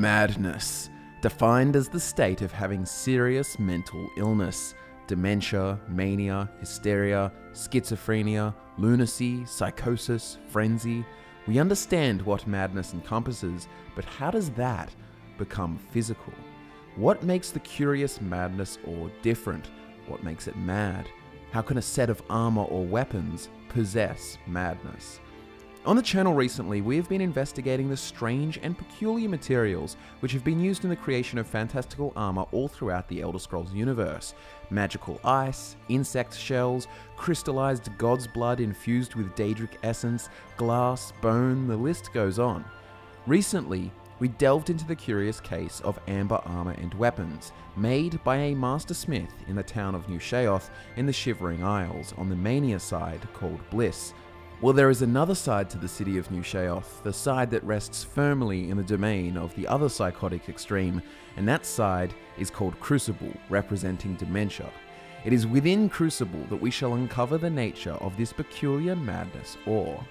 Madness, defined as the state of having serious mental illness, dementia, mania, hysteria, schizophrenia, lunacy, psychosis, frenzy. We understand what madness encompasses, but how does that become physical? What makes the curious madness ore different? What makes it mad? How can a set of armor or weapons possess madness? On the channel recently, we have been investigating the strange and peculiar materials which have been used in the creation of fantastical armor all throughout the Elder Scrolls universe. Magical ice, insect shells, crystallized god's blood infused with Daedric essence, glass, bone, the list goes on. Recently, we delved into the curious case of amber armor and weapons, made by a master smith in the town of New Sheoth in the Shivering Isles on the Mania side called Bliss, well, there is another side to the city of New Sheoth, the side that rests firmly in the domain of the other psychotic extreme, and that side is called Crucible, representing dementia. It is within Crucible that we shall uncover the nature of this peculiar madness ore.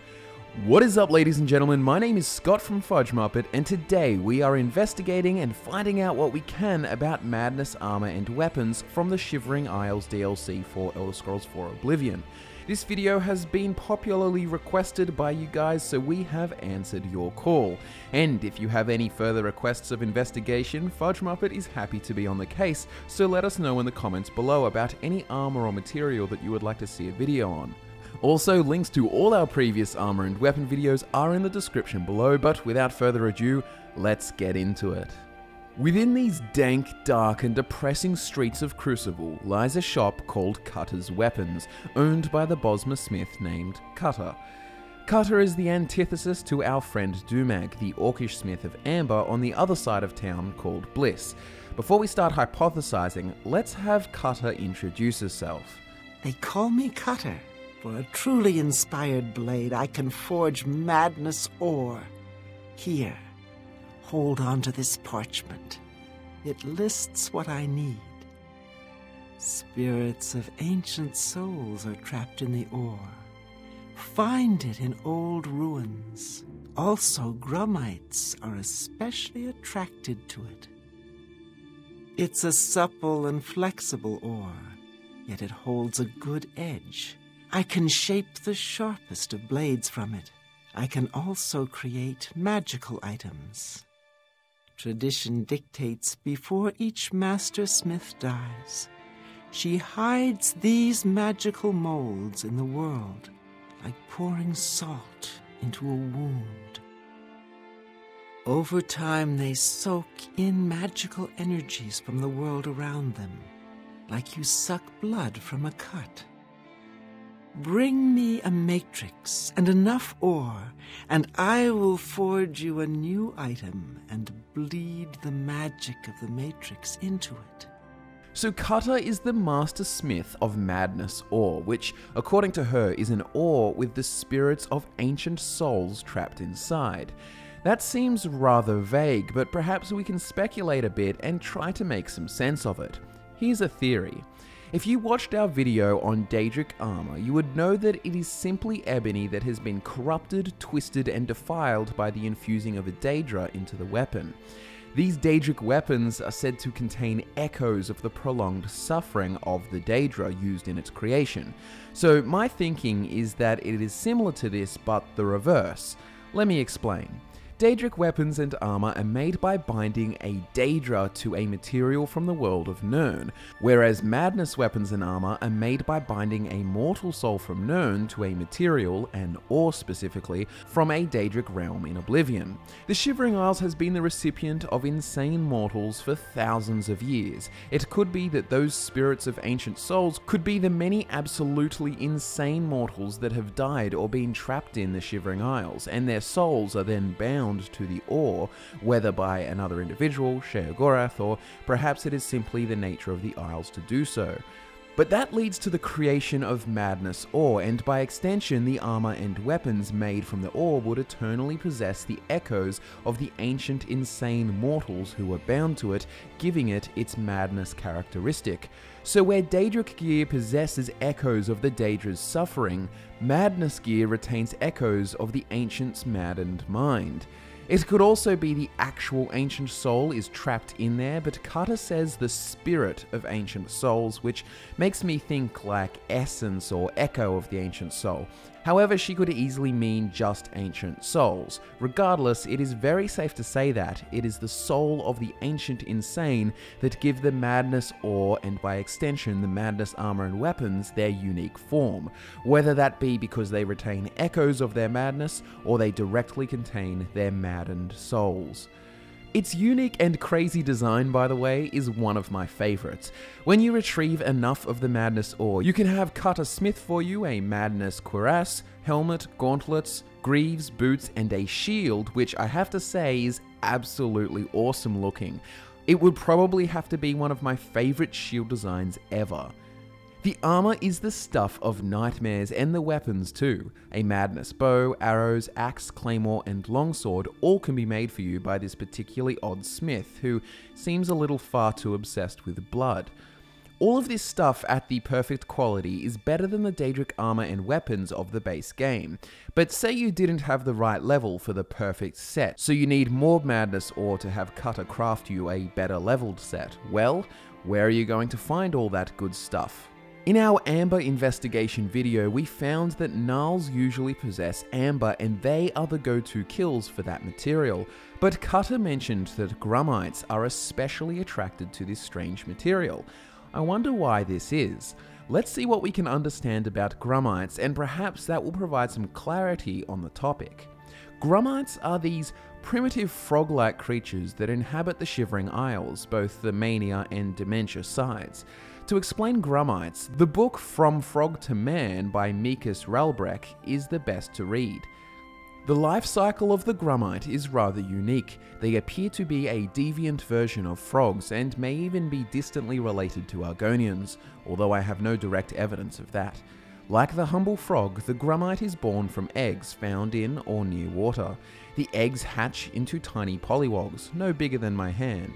What is up, ladies and gentlemen? My name is Scott from Fudge Muppet, and today we are investigating and finding out what we can about madness armor and weapons from the Shivering Isles DLC for Elder Scrolls 4 Oblivion. This video has been popularly requested by you guys, so we have answered your call. And if you have any further requests of investigation, Fudge Muppet is happy to be on the case, so let us know in the comments below about any armor or material that you would like to see a video on. Also, links to all our previous armor and weapon videos are in the description below, but without further ado, let's get into it. Within these dank, dark, and depressing streets of Crucible lies a shop called Cutter's Weapons, owned by the Bosmer smith named Cutter. Cutter is the antithesis to our friend Dumag, the orcish smith of Amber on the other side of town called Bliss. Before we start hypothesizing, let's have Cutter introduce herself. They call me Cutter. For a truly inspired blade, I can forge madness ore. Here, hold on to this parchment. It lists what I need. Spirits of ancient souls are trapped in the ore. Find it in old ruins. Also, grummites are especially attracted to it. It's a supple and flexible ore, yet it holds a good edge. I can shape the sharpest of blades from it. I can also create magical items. Tradition dictates before each master smith dies, she hides these magical molds in the world like pouring salt into a wound. Over time, they soak in magical energies from the world around them, like you suck blood from a cut. Bring me a matrix and enough ore, and I will forge you a new item and bleed the magic of the matrix into it. So Cutter is the master smith of Madness Ore, which, according to her, is an ore with the spirits of ancient souls trapped inside. That seems rather vague, but perhaps we can speculate a bit and try to make some sense of it. Here's a theory. If you watched our video on Daedric armor, you would know that it is simply ebony that has been corrupted, twisted, and defiled by the infusing of a Daedra into the weapon. These Daedric weapons are said to contain echoes of the prolonged suffering of the Daedra used in its creation. So my thinking is that it is similar to this, but the reverse. Let me explain. Daedric weapons and armor are made by binding a Daedra to a material from the world of Nirn, whereas Madness weapons and armor are made by binding a mortal soul from Nirn to a material, and ore specifically, from a Daedric realm in Oblivion. The Shivering Isles has been the recipient of insane mortals for thousands of years. It could be that those spirits of ancient souls could be the many absolutely insane mortals that have died or been trapped in the Shivering Isles, and their souls are then bound bound to the ore, whether by another individual, Sheogorath, or perhaps it is simply the nature of the Isles to do so. But that leads to the creation of Madness Ore, and by extension, the armor and weapons made from the ore would eternally possess the echoes of the ancient insane mortals who were bound to it, giving it its madness characteristic. So, where Daedric gear possesses echoes of the Daedra's suffering, Madness gear retains echoes of the ancient's maddened mind. It could also be the actual ancient soul is trapped in there, but Cutter says the spirit of ancient souls, which makes me think like essence or echo of the ancient soul. However, she could easily mean just ancient souls. Regardless, it is very safe to say that it is the soul of the ancient insane that give the madness ore and by extension the madness armor and weapons their unique form, whether that be because they retain echoes of their madness or they directly contain their maddened souls. Its unique and crazy design, by the way, is one of my favorites. When you retrieve enough of the Madness ore, you can have Cutter Smith for you a Madness cuirass, helmet, gauntlets, greaves, boots, and a shield, which I have to say is absolutely awesome looking. It would probably have to be one of my favorite shield designs ever. The armor is the stuff of nightmares and the weapons too. A madness bow, arrows, axe, claymore, and longsword all can be made for you by this particularly odd smith who seems a little far too obsessed with blood. All of this stuff at the perfect quality is better than the Daedric armor and weapons of the base game. But say you didn't have the right level for the perfect set, so you need more madness ore to have Cutter craft you a better leveled set. Well, where are you going to find all that good stuff? In our Amber investigation video, we found that Gnarls usually possess Amber and they are the go-to kills for that material, but Cutter mentioned that Grummites are especially attracted to this strange material. I wonder why this is. Let's see what we can understand about Grummites and perhaps that will provide some clarity on the topic. Grummites are these primitive frog-like creatures that inhabit the Shivering Isles, both the Mania and Dementia sides. To explain Grummites, the book From Frog to Man by Mikas Ralbreck is the best to read. The life cycle of the Grummite is rather unique. They appear to be a deviant version of frogs and may even be distantly related to Argonians, although I have no direct evidence of that. Like the humble frog, the Grummite is born from eggs found in or near water. The eggs hatch into tiny polywogs, no bigger than my hand.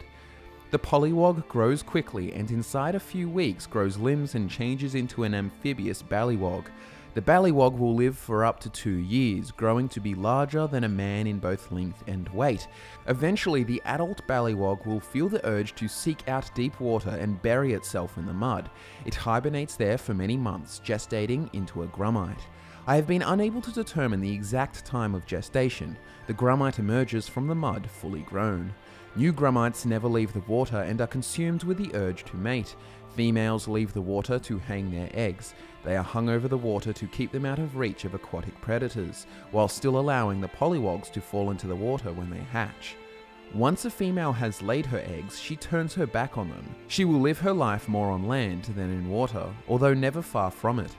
The pollywog grows quickly and inside a few weeks grows limbs and changes into an amphibious baliwog. The baliwog will live for up to two years, growing to be larger than a man in both length and weight. Eventually, the adult baliwog will feel the urge to seek out deep water and bury itself in the mud. It hibernates there for many months, gestating into a grummite. I have been unable to determine the exact time of gestation. The grummite emerges from the mud fully grown. New grummites never leave the water and are consumed with the urge to mate. Females leave the water to hang their eggs. They are hung over the water to keep them out of reach of aquatic predators, while still allowing the polywogs to fall into the water when they hatch. Once a female has laid her eggs, she turns her back on them. She will live her life more on land than in water, although never far from it.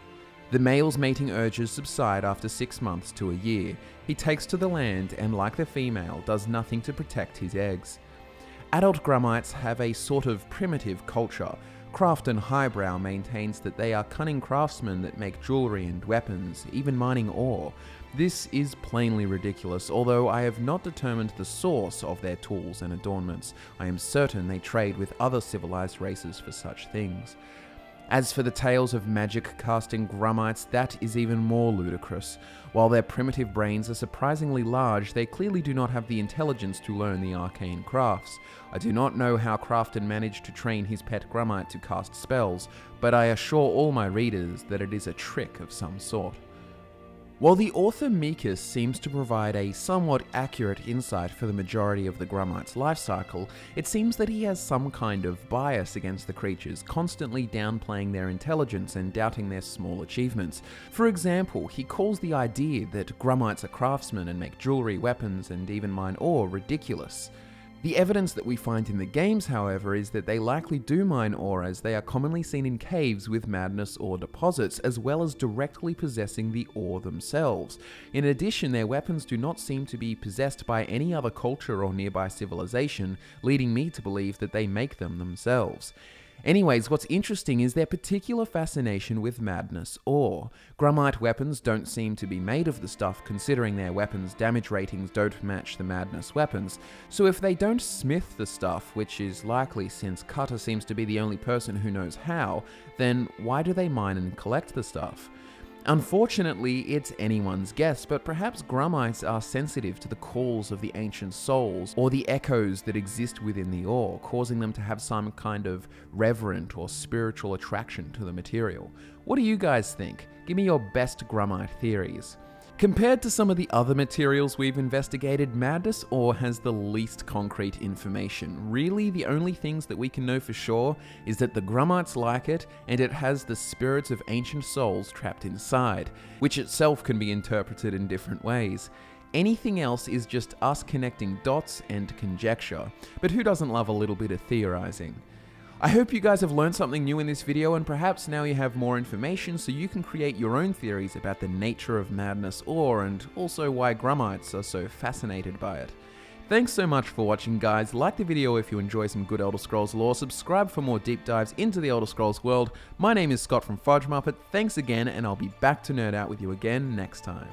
The male's mating urges subside after six months to a year. He takes to the land and, like the female, does nothing to protect his eggs. Adult Grummites have a sort of primitive culture. Crafton Highbrow maintains that they are cunning craftsmen that make jewelry and weapons, even mining ore. This is plainly ridiculous, although I have not determined the source of their tools and adornments. I am certain they trade with other civilized races for such things. As for the tales of magic casting grummites, that is even more ludicrous. While their primitive brains are surprisingly large, they clearly do not have the intelligence to learn the arcane crafts. I do not know how Crafton managed to train his pet grummite to cast spells, but I assure all my readers that it is a trick of some sort. While the author Mikas seems to provide a somewhat accurate insight for the majority of the Grummite's life cycle, it seems that he has some kind of bias against the creatures, constantly downplaying their intelligence and doubting their small achievements. For example, he calls the idea that Grummites are craftsmen and make jewelry, weapons, and even mine ore ridiculous. The evidence that we find in the games, however, is that they likely do mine ore as they are commonly seen in caves with madness ore deposits, as well as directly possessing the ore themselves. In addition, their weapons do not seem to be possessed by any other culture or nearby civilization, leading me to believe that they make them themselves. Anyways, what's interesting is their particular fascination with madness ore. Grummite weapons don't seem to be made of the stuff considering their weapons' damage ratings don't match the madness weapons, so if they don't smith the stuff, which is likely since Cutter seems to be the only person who knows how, then why do they mine and collect the stuff? Unfortunately, it's anyone's guess, but perhaps Grummites are sensitive to the calls of the ancient souls or the echoes that exist within the ore, causing them to have some kind of reverent or spiritual attraction to the material. What do you guys think? Give me your best Grummite theories. Compared to some of the other materials we've investigated, Madness Ore has the least concrete information. Really, the only things that we can know for sure is that the Grummites like it, and it has the spirits of ancient souls trapped inside, which itself can be interpreted in different ways. Anything else is just us connecting dots and conjecture, but who doesn't love a little bit of theorizing? I hope you guys have learned something new in this video and perhaps now you have more information so you can create your own theories about the nature of Madness Ore and also why Grummites are so fascinated by it. Thanks so much for watching guys, like the video if you enjoy some good Elder Scrolls lore, subscribe for more deep dives into the Elder Scrolls world. My name is Scott from Fudge Muppet, thanks again and I'll be back to nerd out with you again next time.